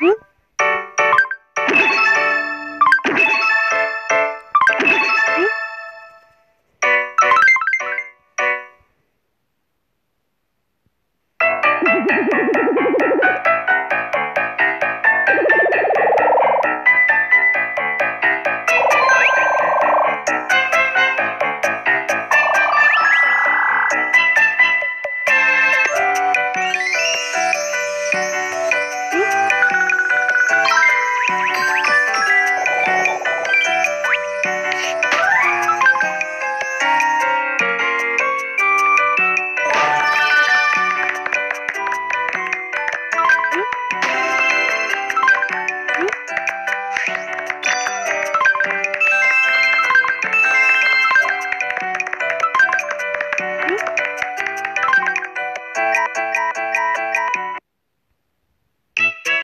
Ha ha ha ha!